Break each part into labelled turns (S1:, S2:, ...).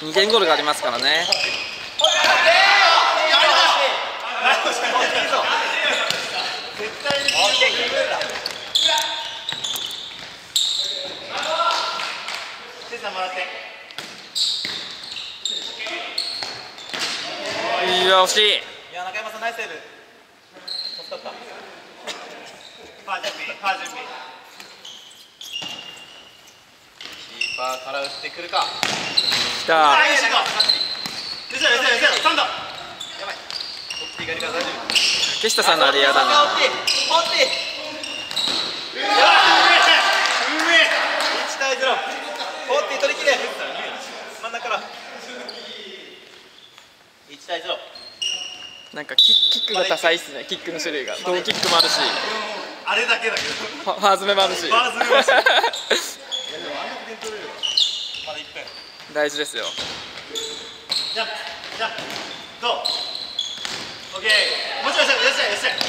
S1: 2点ゴールがありますからね
S2: 絶対に決めるレッサもらって
S1: いや惜しい。
S2: いや中山さんナイスセーブ。助かった。パー準備パー準備キーパーから打ってくるか。
S1: きた。
S2: ナイやばい。取っていかれるから大丈夫。
S1: 竹下さんのあれやだな。
S2: 大きい大きいやばいうめえ。1対0ポッティ取り切れ。真ん中から。1対0
S1: なんかキキックが多彩っすね。キックの種類が。ローキックもあるし。
S2: あれだけだけど。
S1: ー詰めもあるし
S2: ファー詰めもあるし。まだ1分
S1: 大事ですよ。
S2: ジャンプジャンプどう？オッケーもうちょいよっしゃよっしゃよっし。ゃ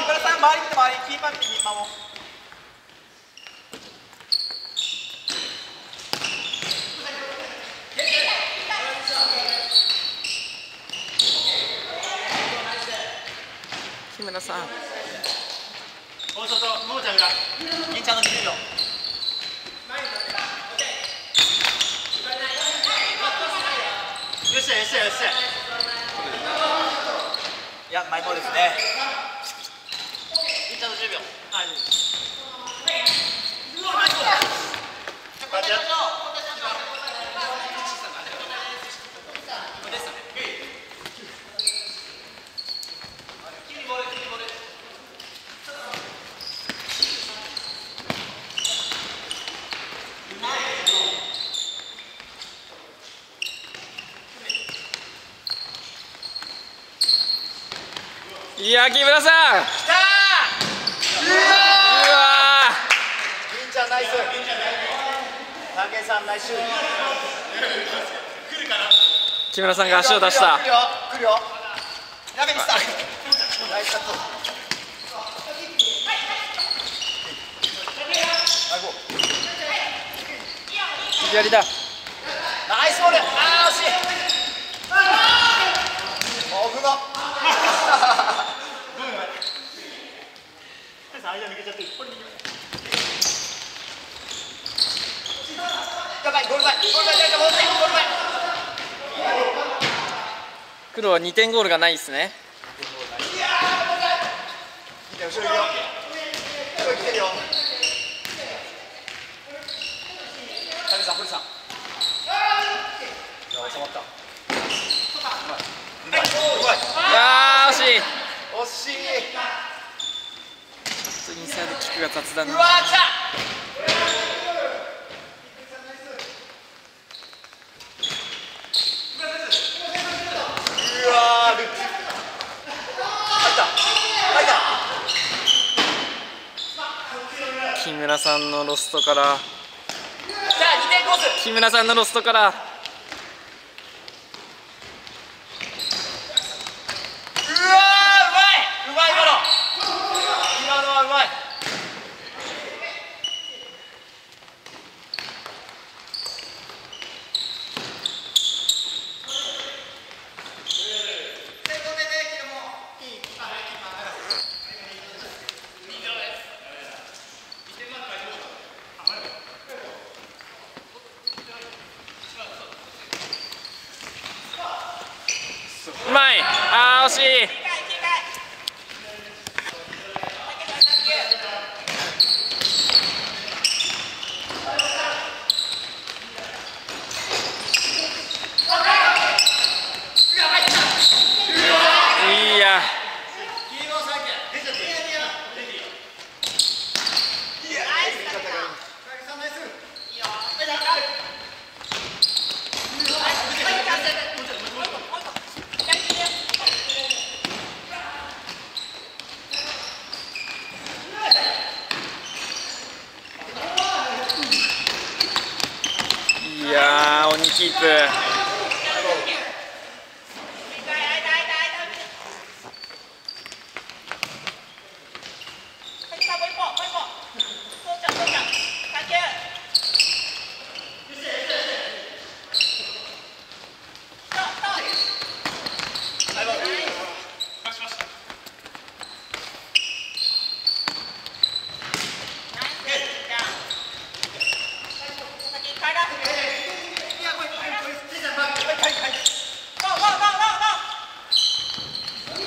S2: 木村さん周り見て周りキーパー見てキーパーも
S1: 木村さん。
S2: 大外ももちゃん裏銀ちゃんの20秒よっしゃよっしゃよっしゃ。いや前もですね。銀ちゃんの10秒はいバチャ
S1: いや木村さん。
S2: きた
S1: うわ
S2: 銀ちゃんナイス。武さんナイス。
S1: 木村さんが足を出した。
S2: 来るよ来るよ中にしたナイスカット
S1: 左だ
S2: ナイスボール。あー惜しい。オフの間抜けちゃってやばいゴール前。ゴール前ゴール前ゴール前。
S1: 黒は2点ゴールがないですね。
S2: 見て後ろいるよ。後ろ来てるよ。谷さん堀さんいや収まったうまいうまいう
S1: あー惜しい。
S2: 惜しい
S1: とインサイドキックが雑だ。な木村さんのロストから。
S2: じゃあ2点コース。
S1: 木村さんのロストから
S2: うわーうまいうまい今の今のはうまい
S1: うまいあー惜しいや。いや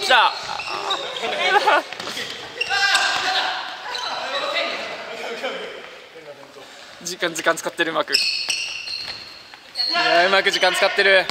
S1: 来た時間時間使ってるうまく。いやうまく時間使ってる。